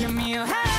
give me a hand.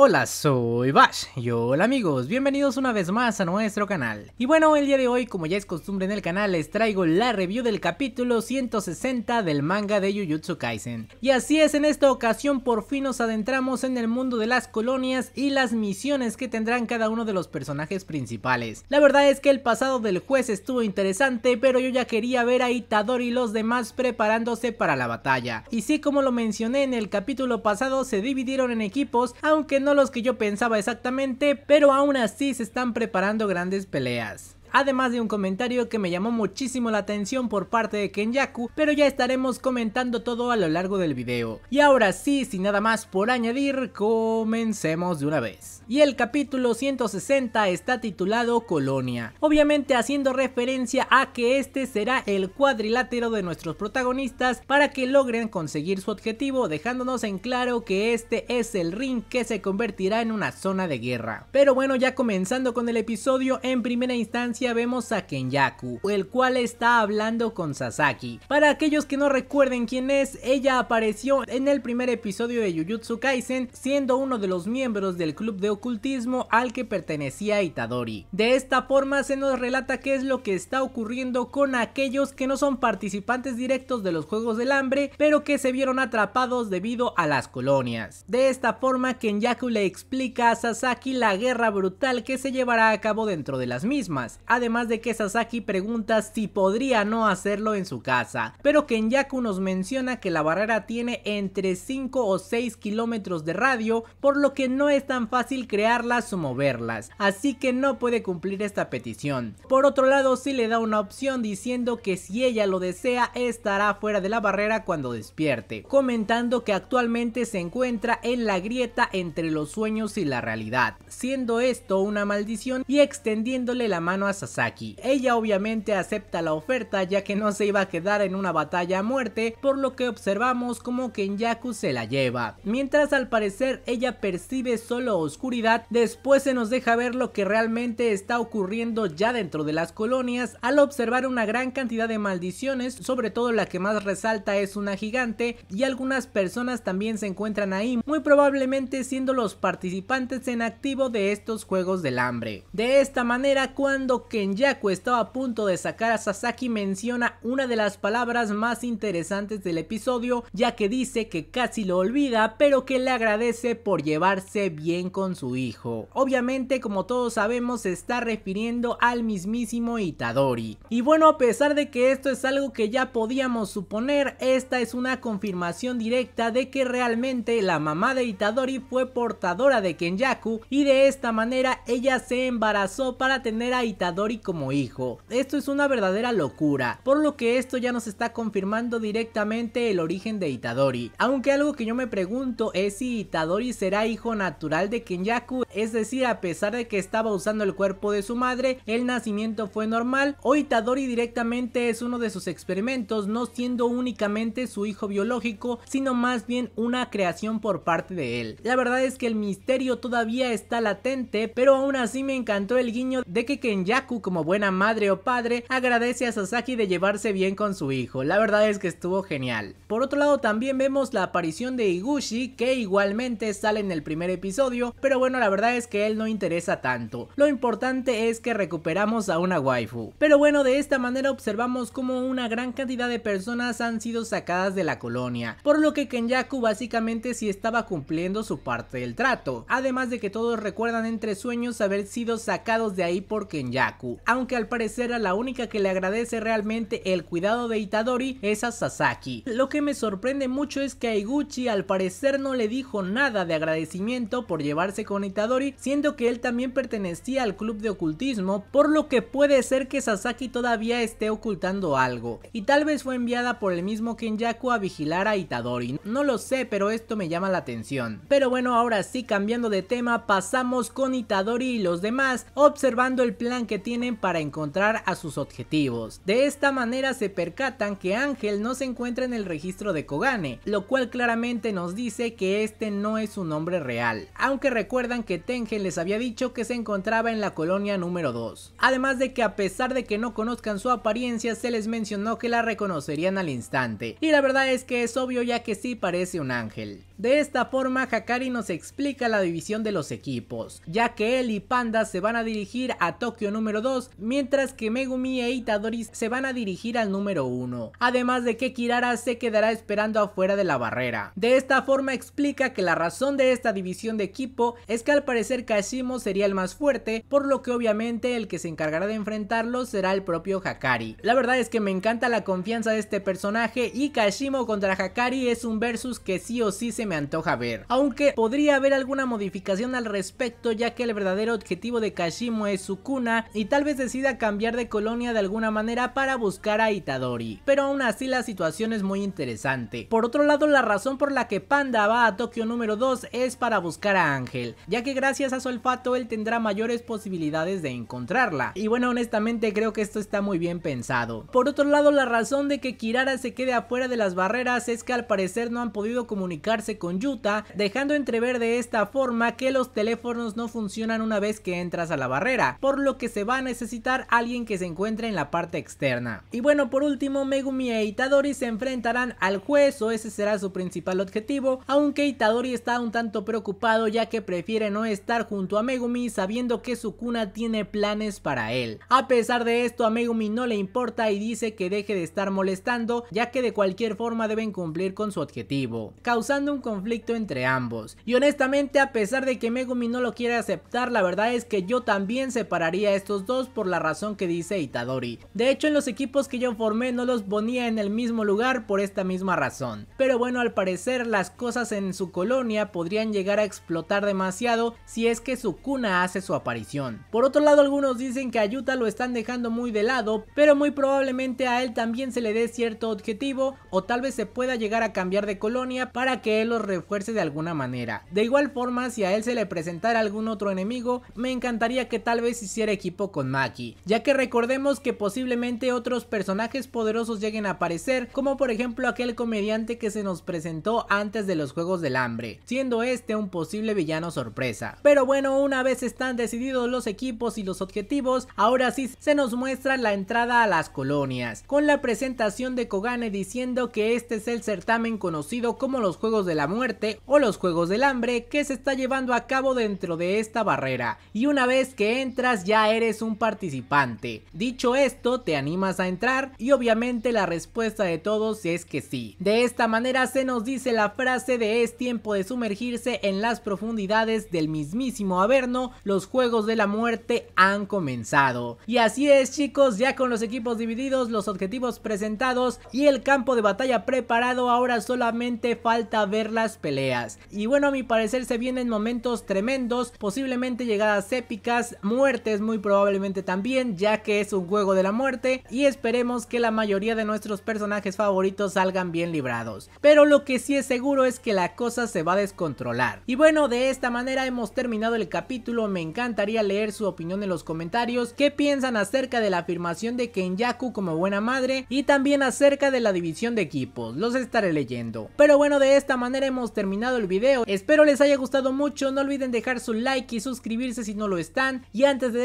Hola, soy Bash y hola amigos, bienvenidos una vez más a nuestro canal. Y bueno, el día de hoy, como ya es costumbre en el canal, les traigo la review del capítulo 160 del manga de Jujutsu Kaisen. Y así es, en esta ocasión por fin nos adentramos en el mundo de las colonias y las misiones que tendrán cada uno de los personajes principales. La verdad es que el pasado del juez estuvo interesante, pero yo ya quería ver a Itadori y los demás preparándose para la batalla. Y sí, como lo mencioné en el capítulo pasado, se dividieron en equipos, aunque no los que yo pensaba exactamente, pero aún así se están preparando grandes peleas. Además de un comentario que me llamó muchísimo la atención por parte de Kenyaku, pero ya estaremos comentando todo a lo largo del video. Y ahora sí, sin nada más por añadir, comencemos de una vez. Y el capítulo 160 está titulado Colonia, obviamente haciendo referencia a que este será el cuadrilátero de nuestros protagonistas para que logren conseguir su objetivo, dejándonos en claro que este es el ring que se convertirá en una zona de guerra. Pero bueno, ya comenzando con el episodio, en primera instancia vemos a Kenyaku, el cual está hablando con Sasaki. Para aquellos que no recuerden quién es, ella apareció en el primer episodio de Jujutsu Kaisen, siendo uno de los miembros del club de ocultismo al que pertenecía Itadori. De esta forma se nos relata qué es lo que está ocurriendo con aquellos que no son participantes directos de los Juegos del Hambre, pero que se vieron atrapados debido a las colonias. De esta forma, Kenyaku le explica a Sasaki la guerra brutal que se llevará a cabo dentro de las mismas, además de que Sasaki pregunta si podría no hacerlo en su casa, pero Kenyaku nos menciona que la barrera tiene entre 5 o 6 kilómetros de radio, por lo que no es tan fácil crearlas o moverlas, así que no puede cumplir esta petición. Por otro lado, sí le da una opción diciendo que si ella lo desea estará fuera de la barrera cuando despierte, comentando que actualmente se encuentra en la grieta entre los sueños y la realidad, siendo esto una maldición y extendiéndole la mano a Sasaki. Ella obviamente acepta la oferta ya que no se iba a quedar en una batalla a muerte, por lo que observamos como Kenyaku se la lleva. Mientras al parecer ella percibe solo oscuridad, después se nos deja ver lo que realmente está ocurriendo ya dentro de las colonias al observar una gran cantidad de maldiciones, sobre todo la que más resalta es una gigante y algunas personas también se encuentran ahí, muy probablemente siendo los participantes en activo de estos juegos del hambre. De esta manera cuando Kenyaku estaba a punto de sacar a Sasaki menciona una de las palabras más interesantes del episodio, ya que dice que casi lo olvida, pero que le agradece por llevarse bien con su hijo. Obviamente, como todos sabemos, se está refiriendo al mismísimo Itadori. Y bueno, a pesar de que esto es algo que ya podíamos suponer, esta es una confirmación directa de que realmente la mamá de Itadori fue portadora de Kenyaku y de esta manera ella se embarazó para tener a Itadori como hijo. Esto es una verdadera locura, por lo que esto ya nos está confirmando directamente el origen de Itadori. Aunque algo que yo me pregunto es si Itadori será hijo natural de Kenyaku, es decir, a pesar de que estaba usando el cuerpo de su madre, el nacimiento fue normal, o Itadori directamente es uno de sus experimentos, no siendo únicamente su hijo biológico, sino más bien una creación por parte de él. La verdad es que el misterio todavía está latente, pero aún así me encantó el guiño de que Kenyaku como buena madre o padre agradece a Sasaki de llevarse bien con su hijo, la verdad es que estuvo genial. Por otro lado también vemos la aparición de Iguchi que igualmente sale en el primer episodio, pero bueno la verdad es que él no interesa tanto, lo importante es que recuperamos a una waifu. Pero bueno de esta manera observamos como una gran cantidad de personas han sido sacadas de la colonia, por lo que Kenyaku básicamente sí estaba cumpliendo su parte del trato, además de que todos recuerdan entre sueños haber sido sacados de ahí por Kenyaku, aunque al parecer a la única que le agradece realmente el cuidado de Itadori es a Sasaki. Lo que me sorprende mucho es que a Iguchi al parecer no le dijo nada de agradecimiento por llevarse con Itadori, siendo que él también pertenecía al club de ocultismo, por lo que puede ser que Sasaki todavía esté ocultando algo, y tal vez fue enviada por el mismo Kenyaku a vigilar a Itadori, no lo sé, pero esto me llama la atención. Pero bueno, ahora sí, cambiando de tema, pasamos con Itadori y los demás, observando el plan que tienen para encontrar a sus objetivos. De esta manera se percatan que Ángel no se encuentra en el registro de Kogane, lo cual claramente nos dice que este no es su nombre real, aunque recuerdan que Tengen les había dicho que se encontraba en la colonia número 2. Además de que a pesar de que no conozcan su apariencia, se les mencionó que la reconocerían al instante, y la verdad es que es obvio ya que sí parece un ángel. De esta forma, Hakari nos explica la división de los equipos, ya que él y Panda se van a dirigir a Tokio número 2, mientras que Megumi e Itadori se van a dirigir al número 1, además de que Kirara se quedará esperando afuera de la barrera. De esta forma explica que la razón de esta división de equipo es que al parecer Kashimo sería el más fuerte, por lo que obviamente el que se encargará de enfrentarlo será el propio Hakari. La verdad es que me encanta la confianza de este personaje y Kashimo contra Hakari es un versus que sí o sí se me antoja ver, aunque podría haber alguna modificación al respecto ya que el verdadero objetivo de Kashimo es su cuna y tal vez decida cambiar de colonia de alguna manera para buscar a Itadori, pero aún así la situación es muy interesante. Por otro lado la razón por la que Panda va a Tokio número 2 es para buscar a Ángel, ya que gracias a su olfato él tendrá mayores posibilidades de encontrarla, y bueno honestamente creo que esto está muy bien pensado. Por otro lado la razón de que Kirara se quede afuera de las barreras es que al parecer no han podido comunicarse con Yuta, dejando entrever de esta forma que los teléfonos no funcionan una vez que entras a la barrera, por lo que se va a necesitar alguien que se encuentre en la parte externa. Y bueno, por último, Megumi e Itadori se enfrentarán al juez o ese será su principal objetivo, aunque Itadori está un tanto preocupado ya que prefiere no estar junto a Megumi sabiendo que Sukuna tiene planes para él. A pesar de esto, a Megumi no le importa y dice que deje de estar molestando ya que de cualquier forma deben cumplir con su objetivo, causando un conflicto entre ambos. Y honestamente a pesar de que Megumi no lo quiere aceptar, la verdad es que yo también separaría a dos por la razón que dice Itadori. De hecho en los equipos que yo formé no los ponía en el mismo lugar por esta misma razón. Pero bueno al parecer las cosas en su colonia podrían llegar a explotar demasiado si es que Sukuna hace su aparición. Por otro lado algunos dicen que a Yuta lo están dejando muy de lado, pero muy probablemente a él también se le dé cierto objetivo o tal vez se pueda llegar a cambiar de colonia para que él los refuerce de alguna manera. De igual forma, si a él se le presentara algún otro enemigo, me encantaría que tal vez hiciera equipo con Maki, ya que recordemos que posiblemente otros personajes poderosos lleguen a aparecer, como por ejemplo aquel comediante que se nos presentó antes de los Juegos del Hambre, siendo este un posible villano sorpresa. Pero bueno, una vez están decididos los equipos y los objetivos, ahora sí se nos muestra la entrada a las colonias, con la presentación de Kogane diciendo que este es el certamen conocido como los Juegos de la Muerte o los Juegos del Hambre que se está llevando a cabo dentro de esta barrera y una vez que entras ya eres un participante. Dicho esto, te animas a entrar y obviamente la respuesta de todos es que sí. De esta manera se nos dice la frase de es tiempo de sumergirse en las profundidades del mismísimo Averno, los Juegos de la Muerte han comenzado. Y así es chicos, ya con los equipos divididos, los objetivos presentados y el campo de batalla preparado, ahora solamente falta ver las peleas. Y bueno, a mi parecer se vienen momentos tremendos, posiblemente llegadas épicas, muertes muy probablemente también, ya que es un juego de la muerte y esperemos que la mayoría de nuestros personajes favoritos salgan bien librados. Pero lo que sí es seguro es que la cosa se va a descontrolar. Y bueno, de esta manera hemos terminado el capítulo, me encantaría leer su opinión en los comentarios, qué piensan acerca de la afirmación de Kenyaku como buena madre y también acerca de la división de equipos, los estaré leyendo. Pero bueno, de esta manera hemos terminado el video, espero les haya gustado mucho, no olviden dejar su like y suscribirse si no lo están, y antes de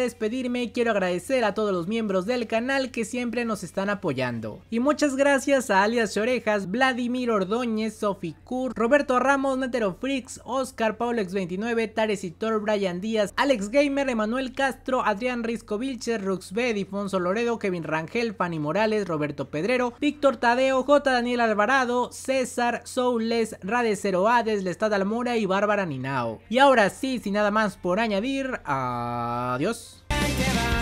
quiero agradecer a todos los miembros del canal que siempre nos están apoyando. Y muchas gracias a Alias Orejas, Vladimir Ordóñez, Sophie Kur, Roberto Ramos, Netero Freaks, Oscar, Paulex29, Taresitor, Brian Díaz, Alex Gamer, Emanuel Castro, Adrián Risco Vilches, Ruxbed, Difonso Loredo, Kevin Rangel, Fanny Morales, Roberto Pedrero, Víctor Tadeo, J. Daniel Alvarado, César, Soules, Rade Cero Hades, Lestad Almora y Bárbara Ninao. Y ahora sí, sin nada más por añadir, adiós. 世界が